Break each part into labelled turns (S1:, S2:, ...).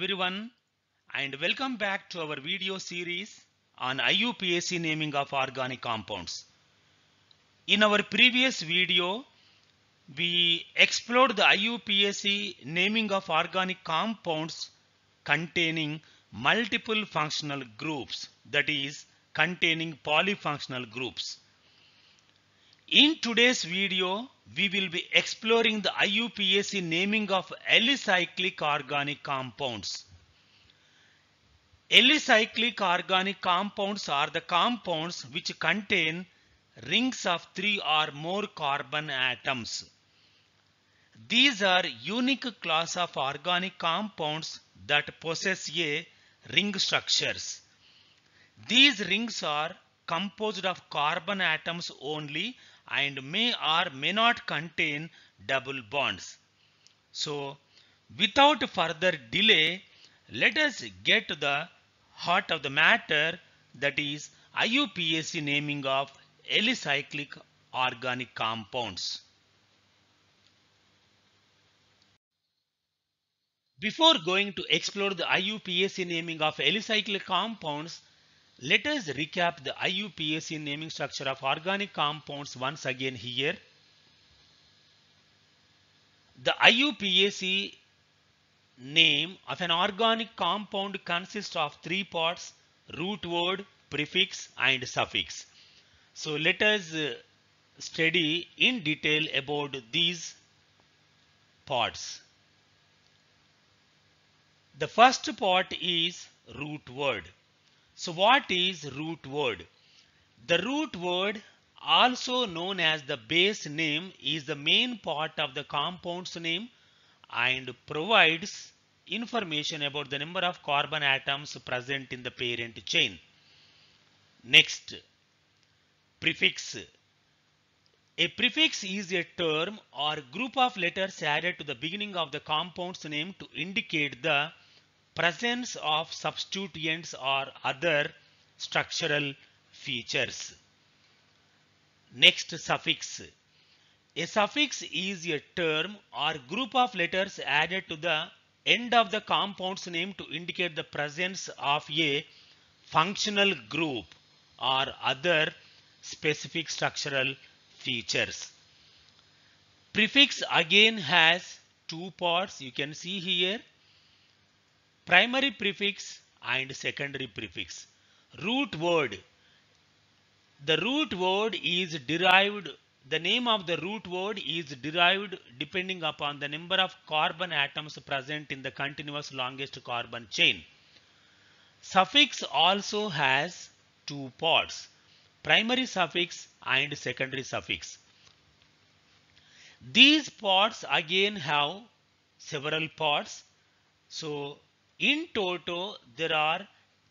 S1: everyone and welcome back to our video series on IUPAC naming of organic compounds. In our previous video, we explored the IUPAC naming of organic compounds containing multiple functional groups that is containing polyfunctional groups. In today's video, we will be exploring the IUPAC naming of alicyclic organic compounds. Alicyclic organic compounds are the compounds which contain rings of three or more carbon atoms. These are unique class of organic compounds that possess a ring structures. These rings are composed of carbon atoms only and may or may not contain double bonds. So, without further delay, let us get to the heart of the matter that is IUPAC naming of alicyclic organic compounds. Before going to explore the IUPAC naming of alicyclic compounds, let us recap the IUPAC naming structure of organic compounds once again here. The IUPAC name of an organic compound consists of three parts root word, prefix and suffix. So let us uh, study in detail about these parts. The first part is root word. So what is root word? The root word also known as the base name is the main part of the compound's name and provides information about the number of carbon atoms present in the parent chain. Next, prefix. A prefix is a term or group of letters added to the beginning of the compound's name to indicate the presence of substituents or other structural features. Next suffix. A suffix is a term or group of letters added to the end of the compound's name to indicate the presence of a functional group or other specific structural features. Prefix again has two parts you can see here primary prefix and secondary prefix. Root word. The root word is derived, the name of the root word is derived depending upon the number of carbon atoms present in the continuous longest carbon chain. Suffix also has two parts, primary suffix and secondary suffix. These parts again have several parts. So in total, there are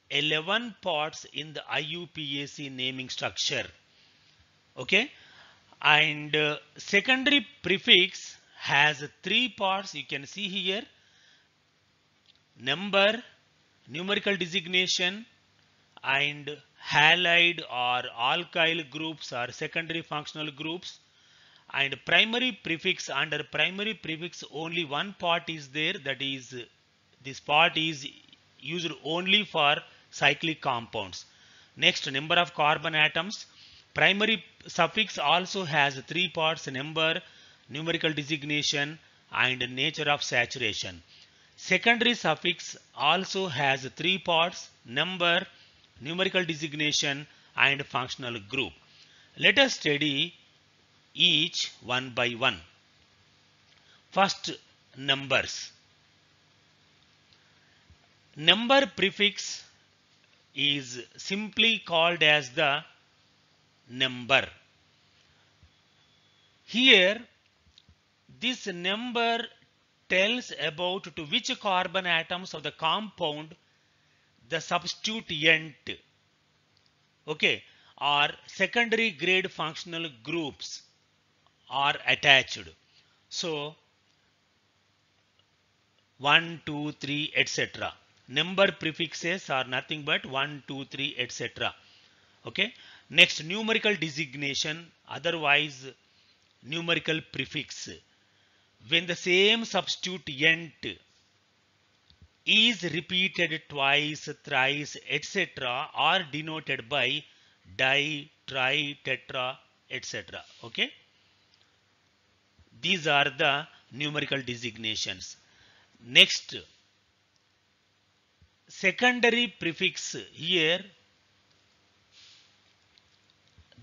S1: 11 parts in the IUPAC naming structure. Okay. And uh, secondary prefix has three parts you can see here. Number, numerical designation and halide or alkyl groups or secondary functional groups and primary prefix under primary prefix only one part is there that is this part is used only for cyclic compounds. Next, number of carbon atoms. Primary suffix also has three parts, number, numerical designation and nature of saturation. Secondary suffix also has three parts, number, numerical designation and functional group. Let us study each one by one. First, numbers. Number prefix is simply called as the number. Here, this number tells about to which carbon atoms of the compound the substituent okay or secondary grade functional groups are attached. So 1, 2, 3, etc. Number prefixes are nothing but 1, 2, 3, etc. Okay. Next, numerical designation, otherwise numerical prefix. When the same substituent is repeated twice, thrice, etc. are denoted by di, tri, tetra, etc. Okay. These are the numerical designations. Next, secondary prefix here.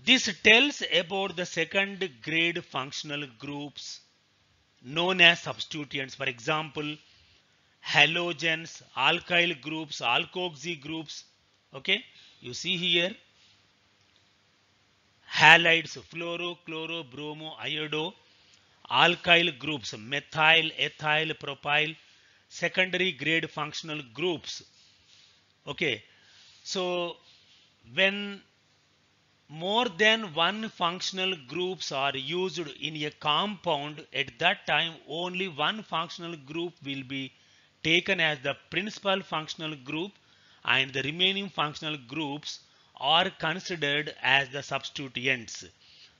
S1: This tells about the second grade functional groups known as substituents. For example, halogens, alkyl groups, alkoxy groups. Okay, you see here halides, fluoro, chloro, bromo, iodo, alkyl groups, methyl, ethyl, propyl, secondary grade functional groups. Okay, so when more than one functional groups are used in a compound at that time only one functional group will be taken as the principal functional group and the remaining functional groups are considered as the substituents.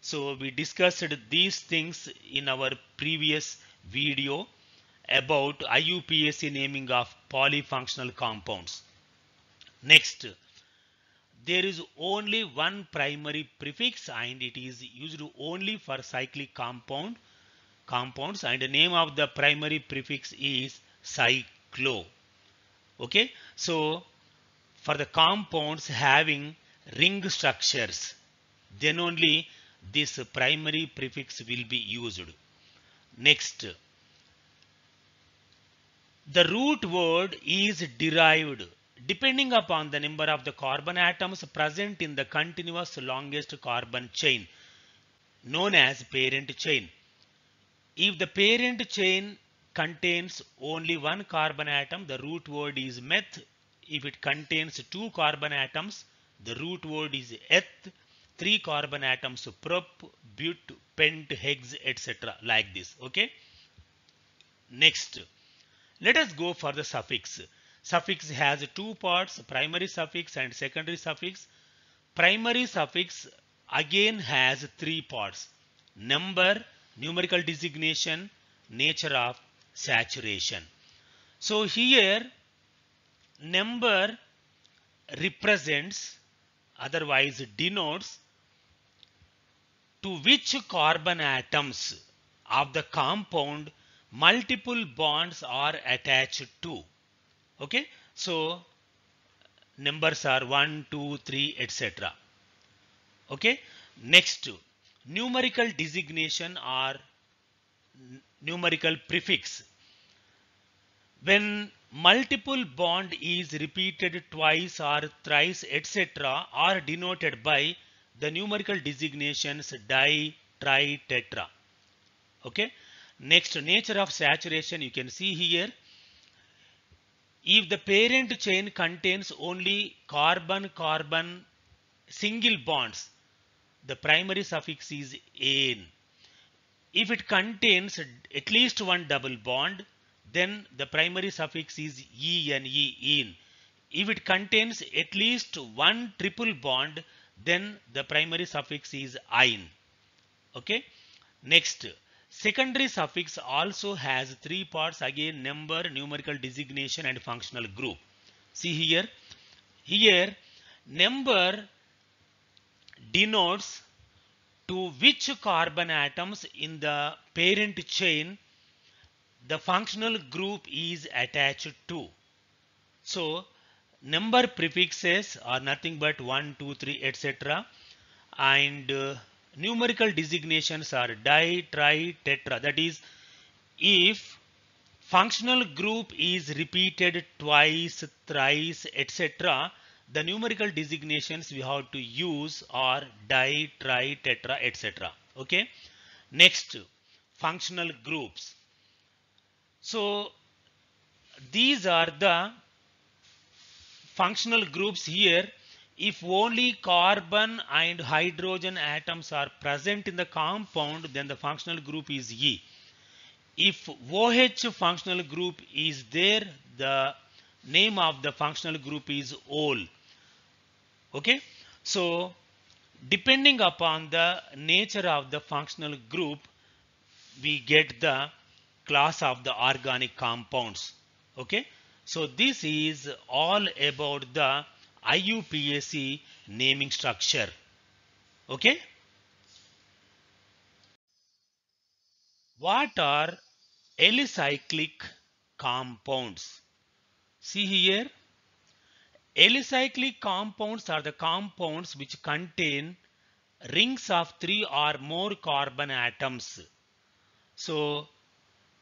S1: So we discussed these things in our previous video about IUPAC naming of polyfunctional compounds. Next, there is only one primary prefix and it is used only for cyclic compound compounds and the name of the primary prefix is cyclo. Okay? So for the compounds having ring structures then only this primary prefix will be used. Next the root word is derived depending upon the number of the carbon atoms present in the continuous longest carbon chain known as parent chain. If the parent chain contains only one carbon atom, the root word is meth. If it contains two carbon atoms, the root word is eth. Three carbon atoms, prop, but, pent, hex, etc. like this. Okay. Next, let us go for the suffix suffix has two parts primary suffix and secondary suffix. Primary suffix again has three parts. Number numerical designation nature of saturation. So here number represents otherwise denotes to which carbon atoms of the compound multiple bonds are attached to okay? So numbers are 1 2 3 etc okay? Next numerical designation or numerical prefix. When multiple bond is repeated twice or thrice etc are denoted by the numerical designations di tri tetra. Okay? Next nature of saturation you can see here if the parent chain contains only carbon-carbon single bonds, the primary suffix is "ane". If it contains at least one double bond, then the primary suffix is "ene", and "ene". If it contains at least one triple bond, then the primary suffix is "ine". Okay. Next, Secondary suffix also has three parts again number, numerical designation and functional group. See here, here number denotes to which carbon atoms in the parent chain the functional group is attached to. So number prefixes are nothing but 1, 2, 3 etc. and uh, numerical designations are di, tri, tetra. That is, if functional group is repeated twice, thrice, etc., the numerical designations we have to use are di, tri, tetra, etc. Okay. Next, functional groups. So, these are the functional groups here if only carbon and hydrogen atoms are present in the compound, then the functional group is E. If OH functional group is there, the name of the functional group is OL. Okay. So, depending upon the nature of the functional group, we get the class of the organic compounds. Okay. So this is all about the IUPAC naming structure. Okay. What are alicyclic compounds? See here. Alicyclic compounds are the compounds which contain rings of three or more carbon atoms. So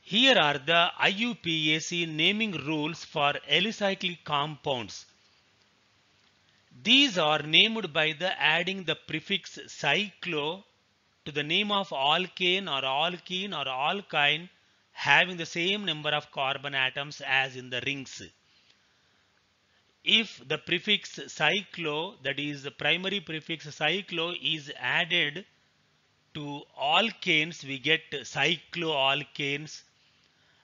S1: here are the IUPAC naming rules for alicyclic compounds. These are named by the adding the prefix cyclo to the name of alkane or alkene or alkyne having the same number of carbon atoms as in the rings. If the prefix cyclo, that is the primary prefix cyclo is added to alkanes, we get cycloalkanes.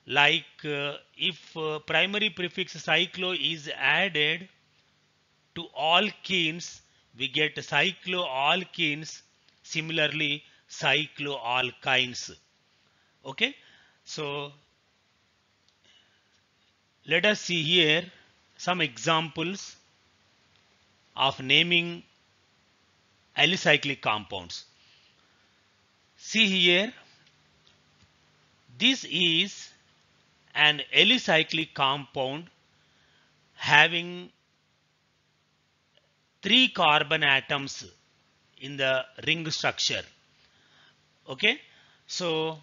S1: Like uh, if uh, primary prefix cyclo is added to alkenes, we get cycloalkenes. Similarly, cycloalkynes. Okay. So, let us see here some examples of naming alicyclic compounds. See here, this is an alicyclic compound having three carbon atoms in the ring structure. Okay, so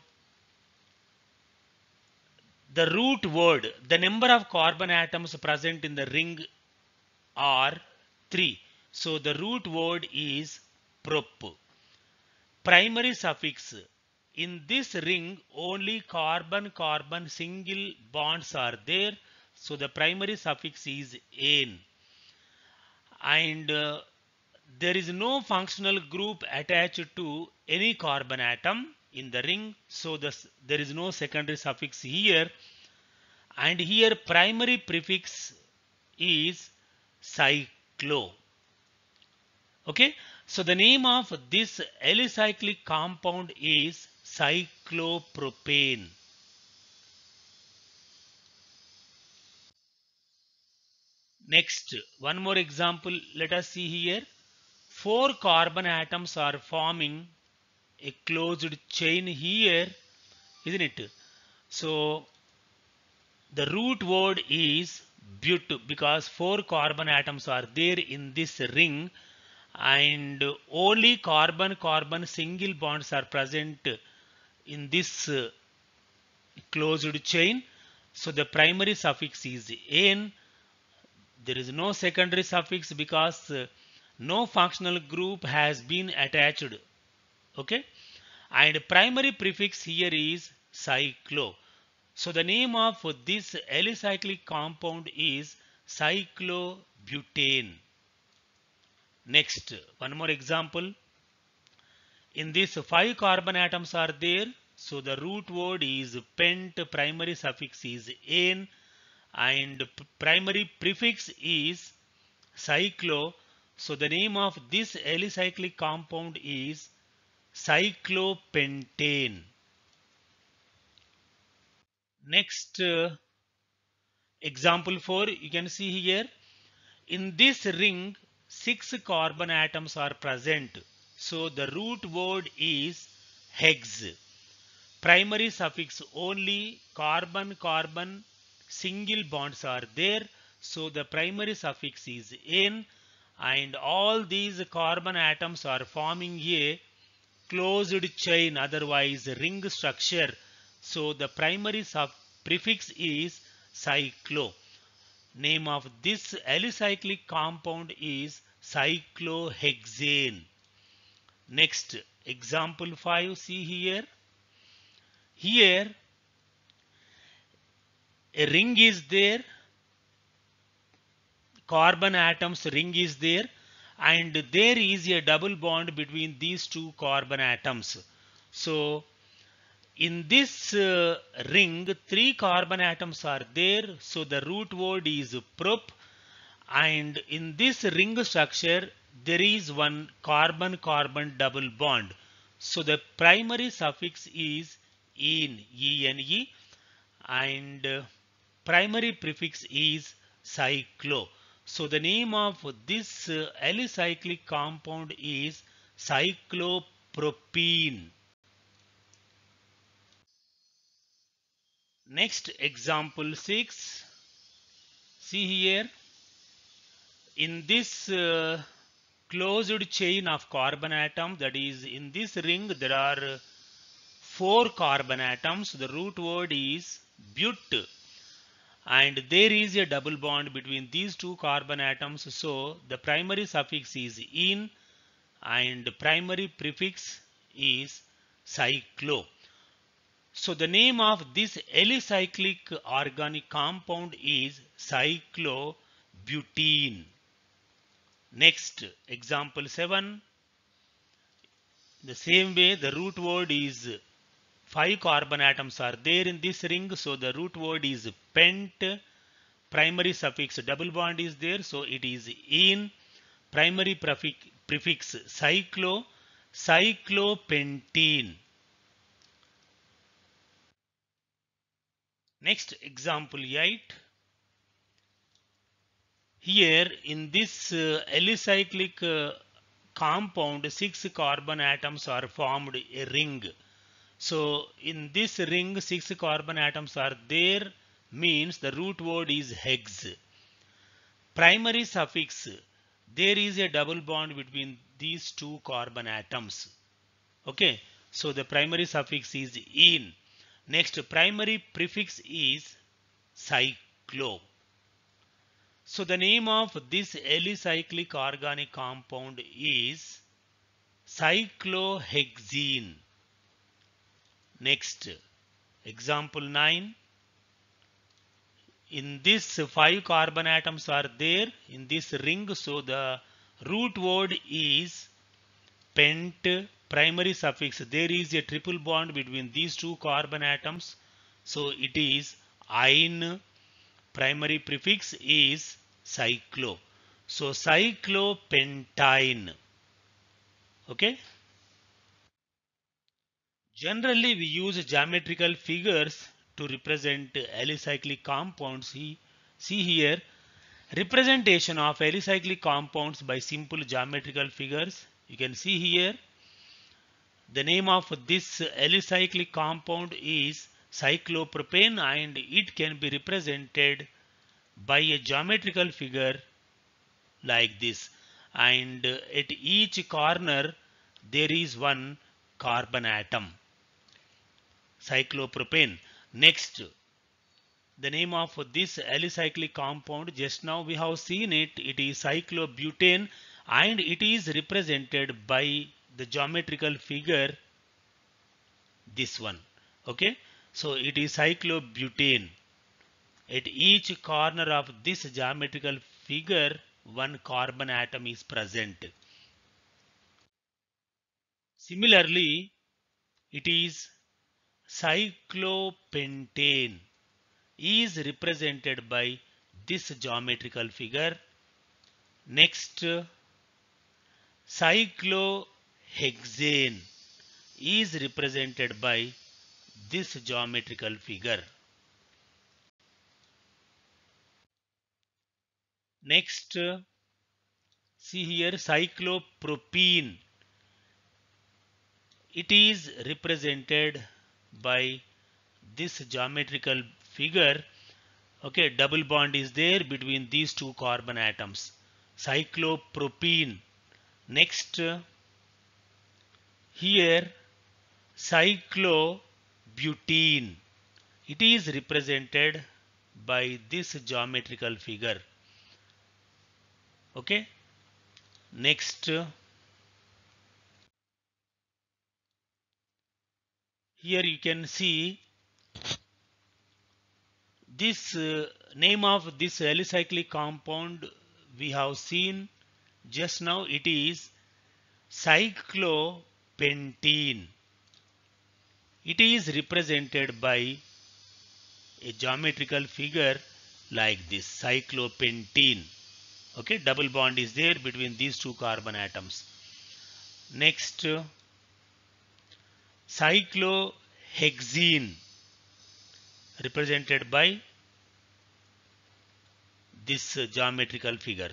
S1: the root word, the number of carbon atoms present in the ring are 3. So the root word is prop. Primary suffix. In this ring only carbon-carbon single bonds are there. So the primary suffix is ane. And uh, there is no functional group attached to any carbon atom in the ring. So this, there is no secondary suffix here. And here primary prefix is cyclo. Okay? So the name of this alicyclic compound is cyclopropane next one more example. Let us see here. Four carbon atoms are forming a closed chain here isn't it? So the root word is but because four carbon atoms are there in this ring and only carbon carbon single bonds are present in this uh, closed chain. So the primary suffix is ane there is no secondary suffix because uh, no functional group has been attached. Okay? And primary prefix here is cyclo. So the name of this alicyclic compound is cyclobutane. Next one more example. In this five carbon atoms are there. So the root word is pent. Primary suffix is ane and primary prefix is cyclo so the name of this alicyclic compound is cyclopentane. Next uh, example 4 you can see here in this ring six carbon atoms are present so the root word is hex. Primary suffix only carbon carbon single bonds are there. So the primary suffix is ane and all these carbon atoms are forming a closed chain otherwise ring structure. So the primary prefix is cyclo. Name of this alicyclic compound is cyclohexane. Next example 5 see here. Here a ring is there. Carbon atoms ring is there. And there is a double bond between these two carbon atoms. So in this uh, ring three carbon atoms are there. So the root word is prop. And in this ring structure there is one carbon carbon double bond. So the primary suffix is ene, E-N-E and uh, primary prefix is cyclo. So the name of this uh, alicyclic compound is cyclopropene. Next example 6. See here. In this uh, closed chain of carbon atom that is in this ring there are four carbon atoms. The root word is but and there is a double bond between these two carbon atoms. So the primary suffix is in and primary prefix is cyclo. So the name of this alicyclic organic compound is cyclobutene. Next example 7. The same way the root word is 5 carbon atoms are there in this ring. So the root word is pent. Primary suffix double bond is there. So it is in. Primary prefix, prefix cyclo. Cyclopentene. Next example 8. Here in this uh, alicyclic uh, compound 6 carbon atoms are formed a ring. So in this ring 6 carbon atoms are there means the root word is hex. Primary suffix there is a double bond between these two carbon atoms. Okay. So the primary suffix is in. Next primary prefix is cyclo. So the name of this alicyclic organic compound is cyclohexene. Next example 9. In this 5 carbon atoms are there in this ring so the root word is pent primary suffix. There is a triple bond between these two carbon atoms. So it is ine primary prefix is cyclo. So cyclopentyne okay generally we use geometrical figures to represent alicyclic compounds. See here representation of alicyclic compounds by simple geometrical figures. You can see here the name of this alicyclic compound is cyclopropane and it can be represented by a geometrical figure like this. And at each corner there is one carbon atom cyclopropane. Next the name of this alicyclic compound just now we have seen it. It is cyclobutane and it is represented by the geometrical figure this one. Okay? So it is cyclobutane. At each corner of this geometrical figure one carbon atom is present. Similarly it is cyclopentane is represented by this geometrical figure next cyclohexane is represented by this geometrical figure. Next, see here cyclopropene. It is represented by this geometrical figure. Okay, double bond is there between these two carbon atoms. Cyclopropene. Next, here cyclobutene. It is represented by this geometrical figure. Okay. Next. Here you can see this uh, name of this alicyclic compound we have seen just now it is cyclo pentene. It is represented by a geometrical figure like this cyclopentene. Okay, double bond is there between these two carbon atoms. Next, cyclohexene represented by this geometrical figure.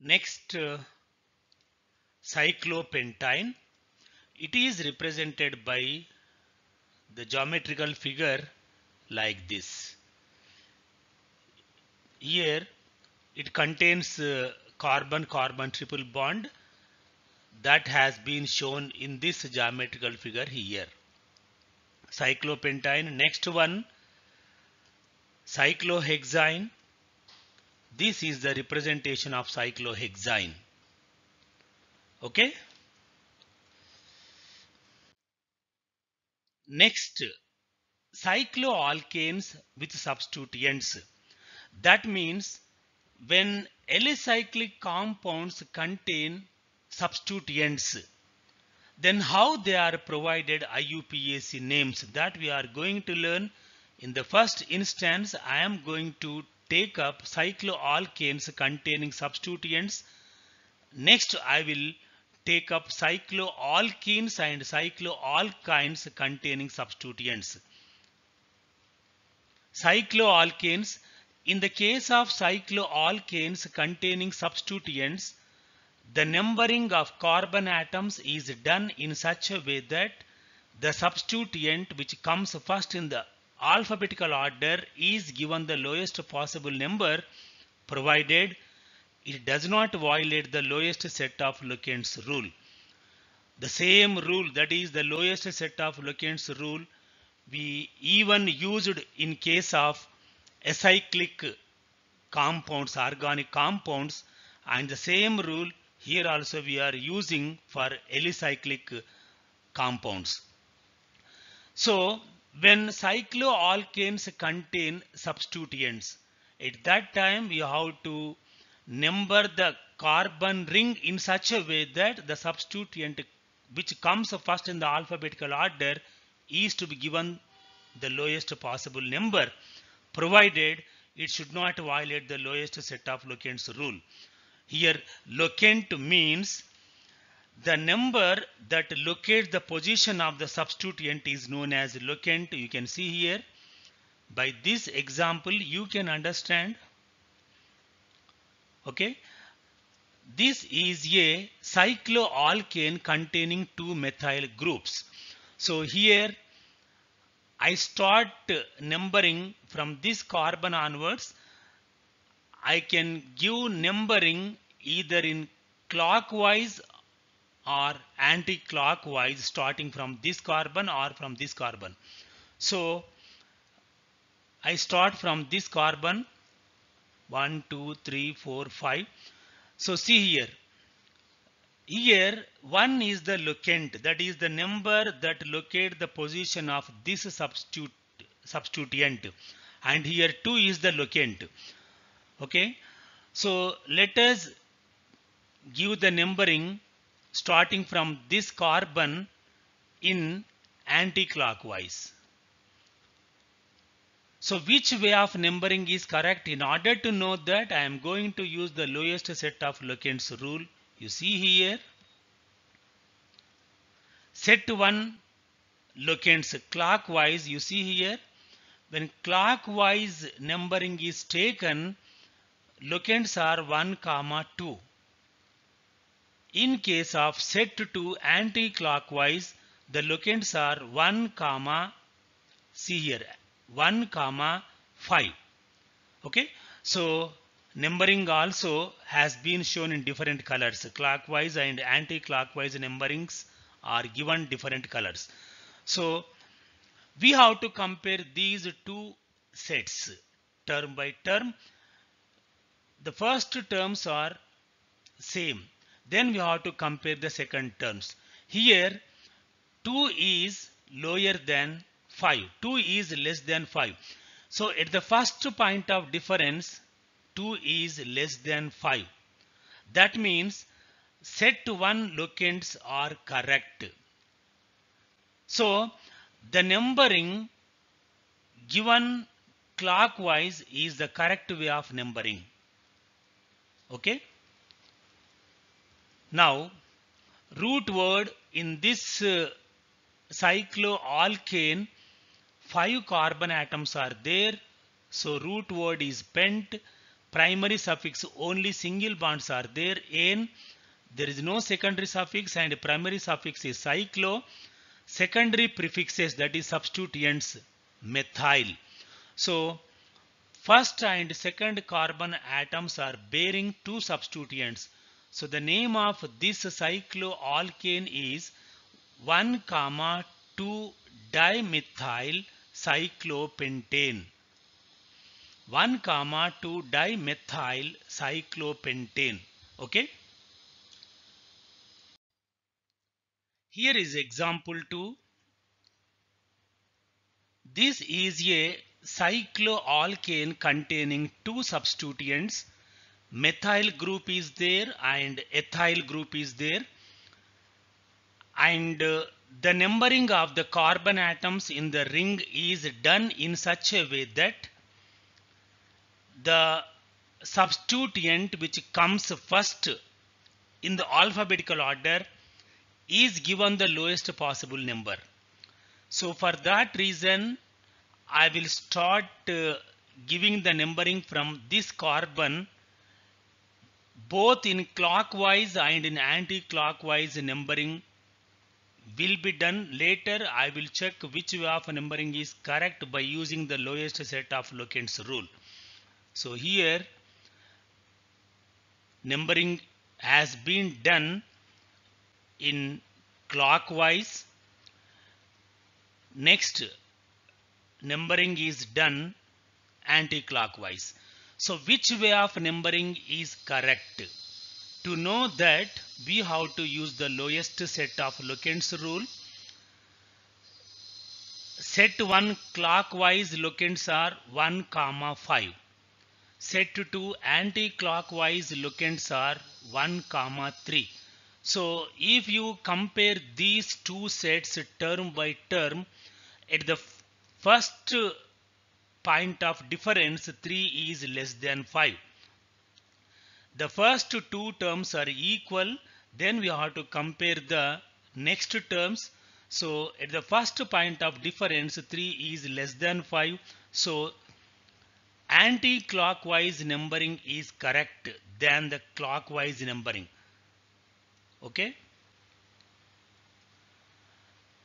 S1: Next, uh, cyclopentane. It is represented by the geometrical figure like this. Here it contains uh, carbon-carbon triple bond that has been shown in this geometrical figure here. Cyclopentane. Next one, cyclohexane. This is the representation of cyclohexane. Okay. Next, cycloalkanes with substituents. That means when alicyclic compounds contain substituents, then how they are provided IUPAC names that we are going to learn. In the first instance, I am going to take up cycloalkanes containing substituents. Next, I will take up cycloalkenes and cycloalkynes containing substituents. Cycloalkanes in the case of cycloalkanes containing substituents, the numbering of carbon atoms is done in such a way that the substituent which comes first in the alphabetical order is given the lowest possible number provided it does not violate the lowest set of locants rule. The same rule that is the lowest set of locants rule we even used in case of acyclic compounds, organic compounds and the same rule here also we are using for alicyclic compounds. So when cycloalkanes contain substituents, at that time we have to number the carbon ring in such a way that the substituent which comes first in the alphabetical order is to be given the lowest possible number provided it should not violate the lowest set of locants rule. Here locant means the number that locates the position of the substituent is known as locant. You can see here. By this example you can understand. Okay? This is a cycloalkane containing two methyl groups. So here I start numbering from this carbon onwards I can give numbering either in clockwise or anti-clockwise starting from this carbon or from this carbon. So I start from this carbon 1, 2, 3, 4, 5. So see here. Here 1 is the locant that is the number that locate the position of this substitute substituent and here 2 is the locant okay? So let us give the numbering starting from this carbon in anti-clockwise. So which way of numbering is correct? In order to know that I am going to use the lowest set of locants rule. You see here. Set 1 locants clockwise. You see here. When clockwise numbering is taken locants are 1 comma 2 in case of set 2 anti-clockwise the locants are 1 comma see here 1 comma 5 okay? So numbering also has been shown in different colors. Clockwise and anti-clockwise numberings are given different colors. So we have to compare these two sets term by term the first terms are same. Then we have to compare the second terms. Here 2 is lower than 5 2 is less than 5 so at the first point of difference 2 is less than 5 that means set to 1 locants are correct. So the numbering given clockwise is the correct way of numbering okay now root word in this uh, cycloalkane five carbon atoms are there So root word is pent. Primary suffix only single bonds are there. N. there is no secondary suffix and primary suffix is cyclo. Secondary prefixes that is substituents methyl. So first and second carbon atoms are bearing two substituents. So the name of this cycloalkane is 1 comma 2 dimethyl cyclopentane. 1 comma 2 dimethyl cyclopentane. Okay. Here is example 2. This is a cycloalkane containing two substituents. Methyl group is there and ethyl group is there. And uh, the numbering of the carbon atoms in the ring is done in such a way that the substituent which comes first in the alphabetical order is given the lowest possible number. So for that reason I will start uh, giving the numbering from this carbon both in clockwise and in anti-clockwise numbering will be done. Later I will check which way of numbering is correct by using the lowest set of locants rule. So here numbering has been done in clockwise. Next numbering is done anti-clockwise. So which way of numbering is correct? To know that we have to use the lowest set of locants rule. Set 1 clockwise locants are 1 comma 5 set 2 anti-clockwise locants are 1 comma 3 so if you compare these two sets term by term at the first point of difference 3 is less than 5 the first two terms are equal then we have to compare the next terms. So at the first point of difference 3 is less than 5 so anti-clockwise numbering is correct than the clockwise numbering. Okay?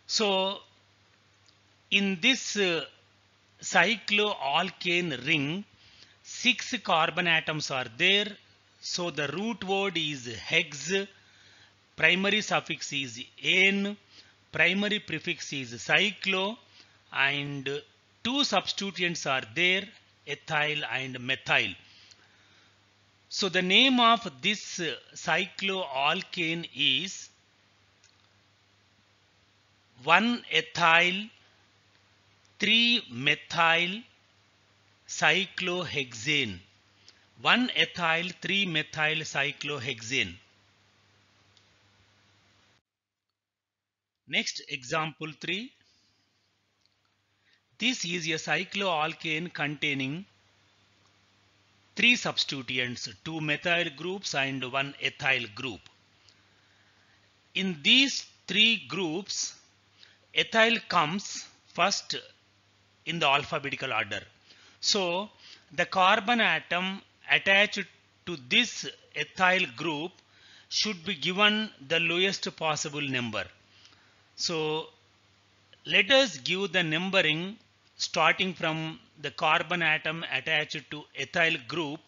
S1: So in this uh, cycloalkane ring, six carbon atoms are there. So the root word is hex, primary suffix is en. primary prefix is cyclo and two substituents are there, ethyl and methyl. So the name of this uh, cycloalkane is 1-ethyl 3-methyl cyclohexane. 1-ethyl 3-methyl cyclohexane. Next example 3. This is a cycloalkane containing three substituents, two methyl groups and one ethyl group. In these three groups, ethyl comes first in the alphabetical order. So the carbon atom attached to this ethyl group should be given the lowest possible number. So let us give the numbering starting from the carbon atom attached to ethyl group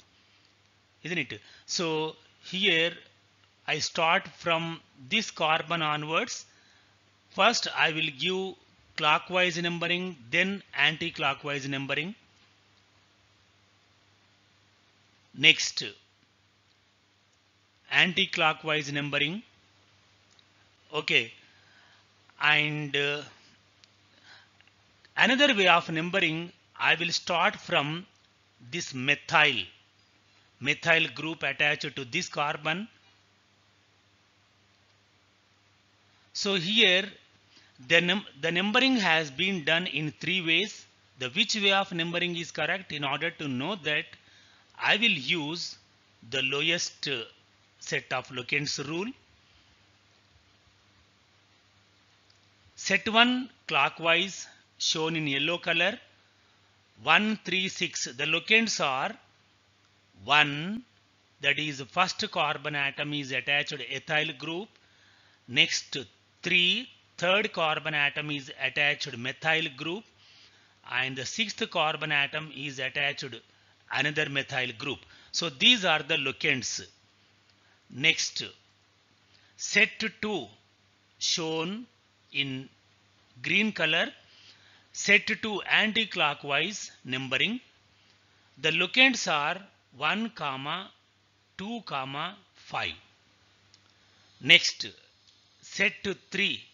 S1: isn't it so here I start from this carbon onwards first I will give clockwise numbering then anti-clockwise numbering. Next anti-clockwise numbering. Okay and uh, another way of numbering I will start from this methyl methyl group attached to this carbon. So here the, num the numbering has been done in three ways. The which way of numbering is correct in order to know that I will use the lowest uh, set of locants rule. Set 1 clockwise shown in yellow color. 1, 3, 6. The locants are 1, that is first carbon atom is attached ethyl group. Next 3, third carbon atom is attached methyl group. And the sixth carbon atom is attached another methyl group. So these are the locants. Next, set 2 shown in green color set to anti-clockwise numbering. The locants are 1 comma 2 comma 5. Next set to 3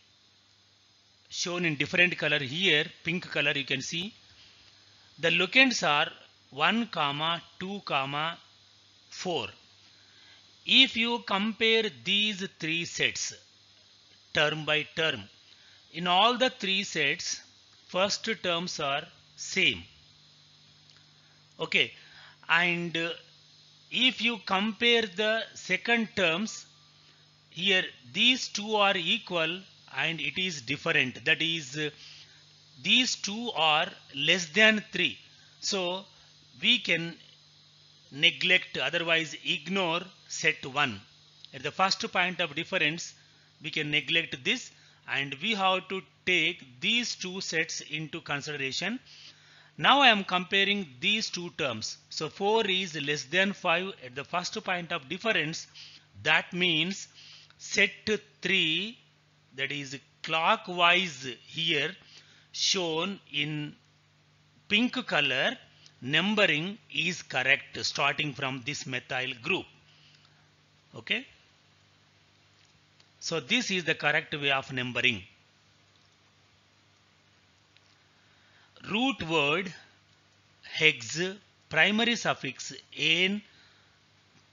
S1: shown in different color here pink color you can see. The locants are 1 comma 2 comma 4. If you compare these three sets term by term in all the three sets first terms are same okay and uh, if you compare the second terms here these two are equal and it is different that is uh, these two are less than 3 so we can neglect otherwise ignore set 1 at the first point of difference we can neglect this and we have to take these two sets into consideration. Now I am comparing these two terms. So 4 is less than 5 at the first point of difference. That means set 3 that is clockwise here shown in pink color numbering is correct starting from this methyl group. Okay. So this is the correct way of numbering. Root word hex primary suffix "-ane",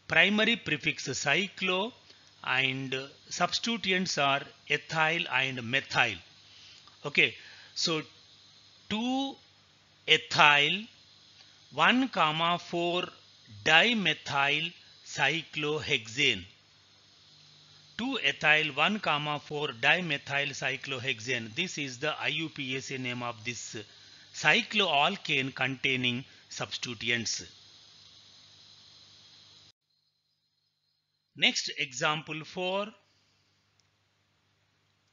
S1: primary prefix cyclo and substituents are ethyl and methyl. Okay, so 2 ethyl 1 comma 4 dimethyl cyclohexane 2-ethyl 1 comma 4 dimethyl cyclohexane. This is the IUPAC name of this cycloalkane containing substituents. Next example 4.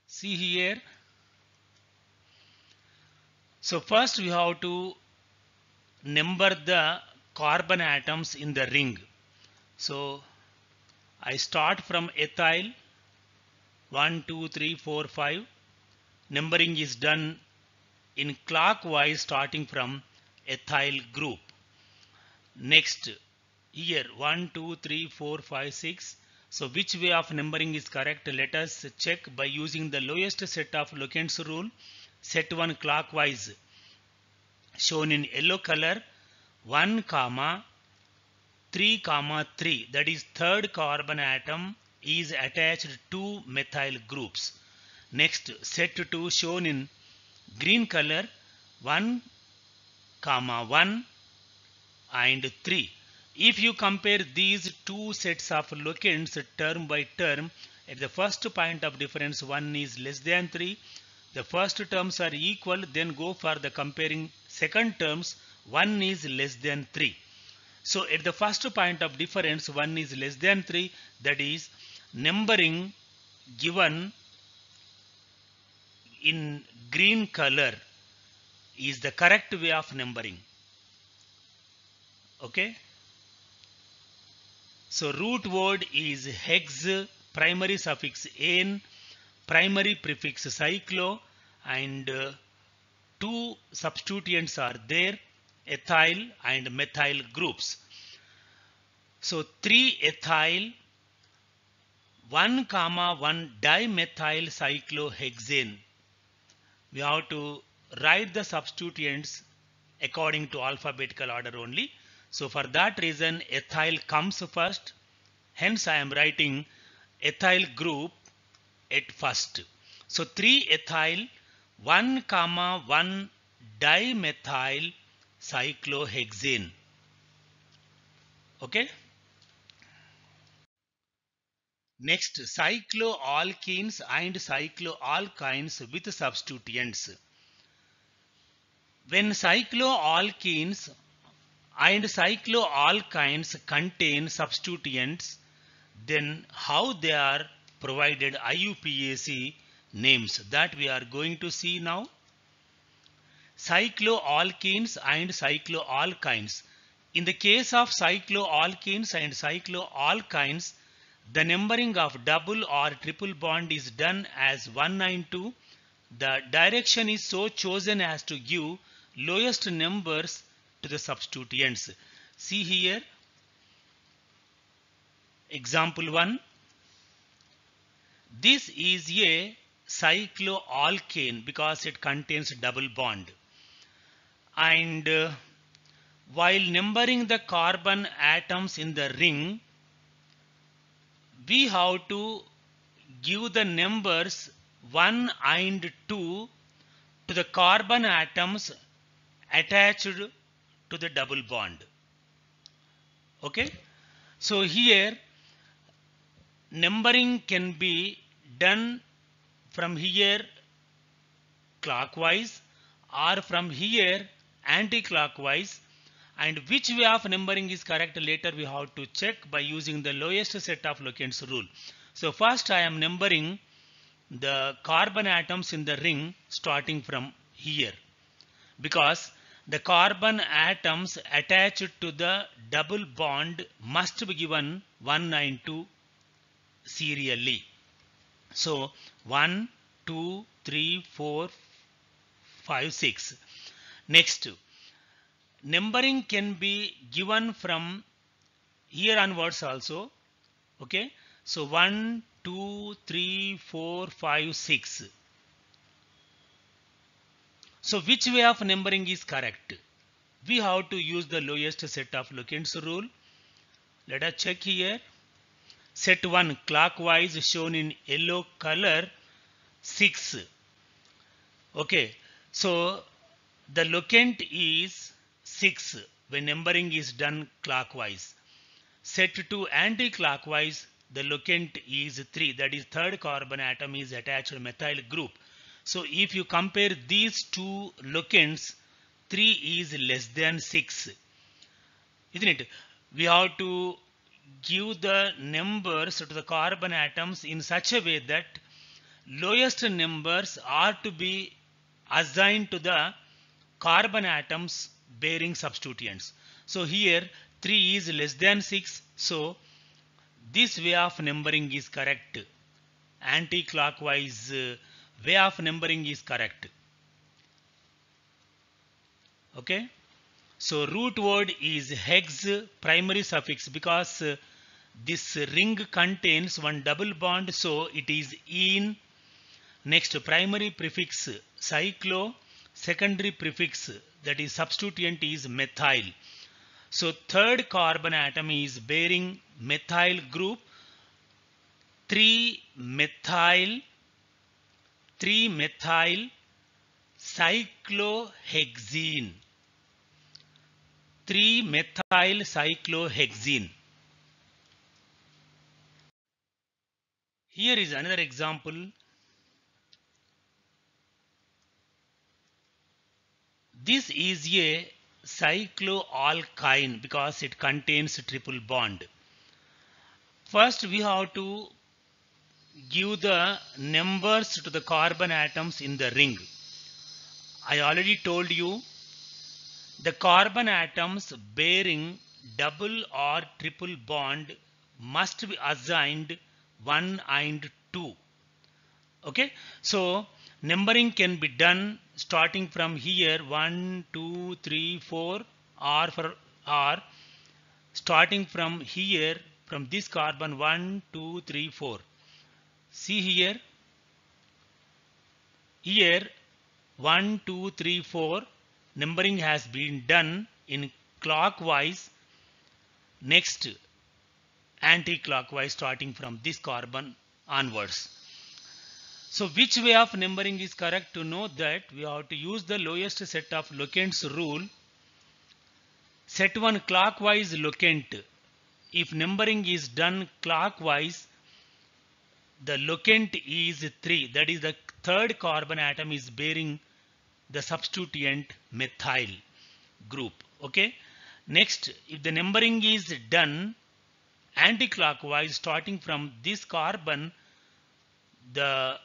S1: See here. So first we have to number the carbon atoms in the ring. So I start from ethyl 1, 2, 3, 4, 5. Numbering is done in clockwise starting from ethyl group. Next here 1, 2, 3, 4, 5, 6. So which way of numbering is correct? Let us check by using the lowest set of locants rule. Set 1 clockwise shown in yellow color 1 comma 3 comma 3 that is third carbon atom is attached to methyl groups. Next set 2 shown in green color 1 comma 1 and 3. If you compare these two sets of locants term by term at the first point of difference 1 is less than 3 the first terms are equal then go for the comparing second terms 1 is less than 3 so at the first point of difference 1 is less than 3 that is numbering given in green color is the correct way of numbering. Okay. So root word is hex primary suffix "-ane", primary prefix cyclo and uh, two substituents are there ethyl and methyl groups. So 3 ethyl 1 comma 1 dimethyl cyclohexane. We have to write the substituents according to alphabetical order only. So for that reason ethyl comes first. Hence I am writing ethyl group at first. So 3 ethyl 1 comma 1 dimethyl cyclohexane okay next cycloalkenes and cycloalkynes with substituents when cycloalkenes and cycloalkynes contain substituents, then how they are provided IUPAC names that we are going to see now. Cycloalkenes and cycloalkynes. In the case of cycloalkenes and cycloalkynes, the numbering of double or triple bond is done as 192. The direction is so chosen as to give lowest numbers to the substituents. See here, example 1. This is a cycloalkene because it contains double bond. And uh, while numbering the carbon atoms in the ring, we have to give the numbers 1 and 2 to the carbon atoms attached to the double bond. Okay. So here numbering can be done from here clockwise or from here anti-clockwise and which way of numbering is correct later we have to check by using the lowest set of locants rule. So first I am numbering the carbon atoms in the ring starting from here because the carbon atoms attached to the double bond must be given 192 serially. So 1, 2, 3, 4, 5, 6. Next, numbering can be given from here onwards also. Okay. So 1, 2, 3, 4, 5, 6. So which way of numbering is correct? We have to use the lowest set of locants rule. Let us check here. Set 1 clockwise shown in yellow color 6. Okay. So the locant is 6 when numbering is done clockwise. Set to anti-clockwise the locant is 3 that is third carbon atom is attached to methyl group. So if you compare these two locants 3 is less than 6 isn't it? We have to give the numbers to the carbon atoms in such a way that lowest numbers are to be assigned to the carbon atoms bearing substituents. So here 3 is less than 6. So this way of numbering is correct. Anti-clockwise uh, way of numbering is correct. Okay. So root word is hex primary suffix because uh, this ring contains one double bond so it is ene next primary prefix cyclo secondary prefix that is substituent is methyl so third carbon atom is bearing methyl group 3 methyl 3 methyl cyclohexene. 3 methyl cyclohexene. Here is another example. This is a cycloalkyne because it contains triple bond. First we have to give the numbers to the carbon atoms in the ring. I already told you the carbon atoms bearing double or triple bond must be assigned 1 and 2. Okay, so numbering can be done starting from here 1 2 3 4 r for r starting from here from this carbon 1 2 3 4 see here here 1 2 3 4 numbering has been done in clockwise next anti-clockwise starting from this carbon onwards so which way of numbering is correct to know that we have to use the lowest set of locants rule. Set one clockwise locant. If numbering is done clockwise, the locant is 3. That is the third carbon atom is bearing the substituent methyl group. Okay? Next if the numbering is done anti-clockwise starting from this carbon the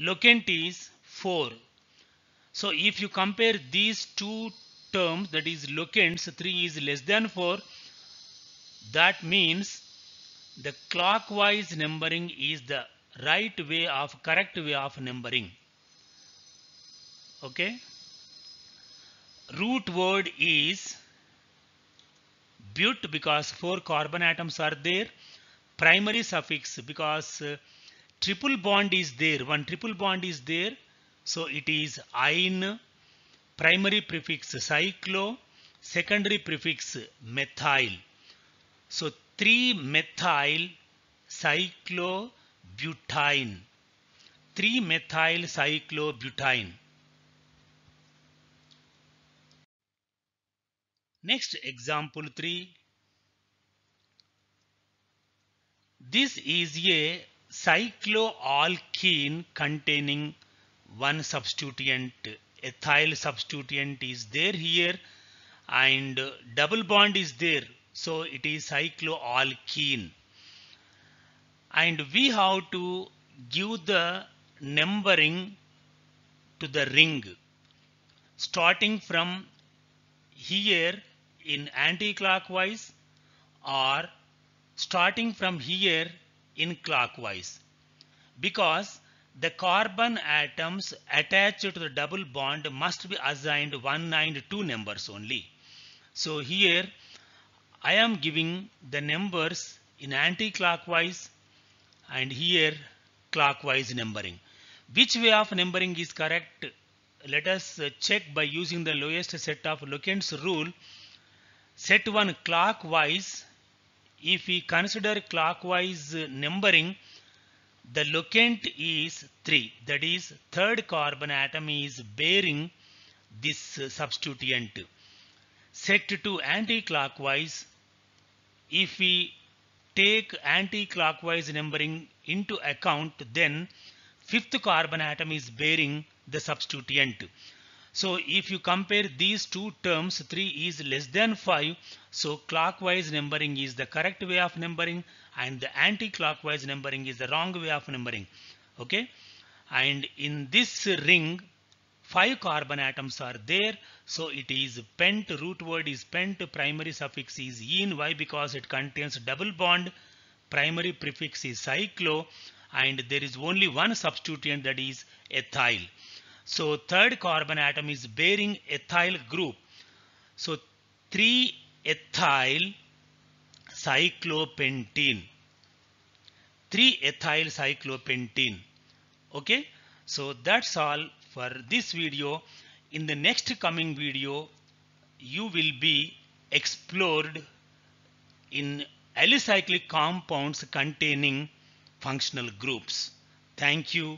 S1: locant is 4 so if you compare these two terms that is locants 3 is less than 4 that means the clockwise numbering is the right way of correct way of numbering. Okay? Root word is but because four carbon atoms are there primary suffix because uh, triple bond is there. One triple bond is there so it is ine primary prefix cyclo secondary prefix methyl. So 3 methyl cyclobutyne. 3 methyl cyclobutyne. Next example 3. This is a cycloalkene containing one substituent. Ethyl substituent is there here and double bond is there so it is cycloalkene. And we have to give the numbering to the ring. Starting from here in anti-clockwise or starting from here in clockwise. Because the carbon atoms attached to the double bond must be assigned 1 and 2 numbers only. So here I am giving the numbers in anti-clockwise and here clockwise numbering. Which way of numbering is correct? Let us uh, check by using the lowest set of locants rule. Set one clockwise. If we consider clockwise uh, numbering the locant is 3 that is third carbon atom is bearing this uh, substituent. Set to anti-clockwise if we take anti-clockwise numbering into account then fifth carbon atom is bearing the substituent so if you compare these two terms, 3 is less than 5. So clockwise numbering is the correct way of numbering and the anti-clockwise numbering is the wrong way of numbering. Okay. And in this ring, 5 carbon atoms are there. So it is pent, root word is pent, primary suffix is ene. Why? Because it contains double bond. Primary prefix is cyclo and there is only one substituent that is ethyl. So third carbon atom is bearing ethyl group. So 3 ethyl cyclopentene. 3 ethyl cyclopentene. Okay. So that's all for this video. In the next coming video, you will be explored in alicyclic compounds containing functional groups. Thank you.